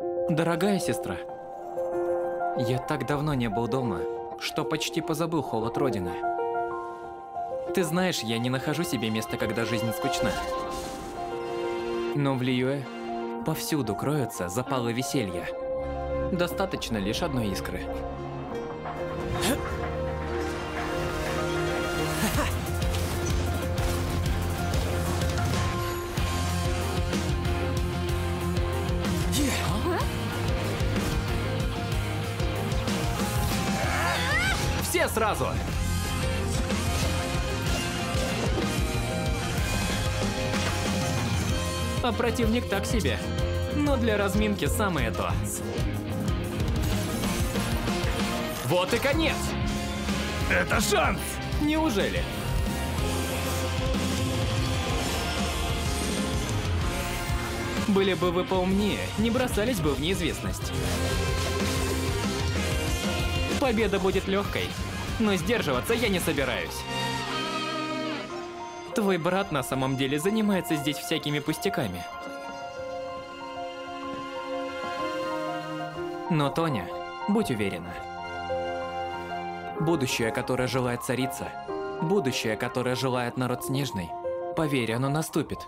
Дорогая сестра, я так давно не был дома, что почти позабыл холод Родины. Ты знаешь, я не нахожу себе места, когда жизнь скучна. Но в Лиюэ повсюду кроются запалы веселья. Достаточно лишь одной искры. Все сразу! А противник так себе. Но для разминки самое то. Вот и конец! Это шанс! Неужели? Были бы вы поумнее, не бросались бы в неизвестность. Победа будет легкой, но сдерживаться я не собираюсь. Твой брат на самом деле занимается здесь всякими пустяками. Но, Тоня, будь уверена. Будущее, которое желает царица, будущее, которое желает народ Снежный, поверь, оно наступит.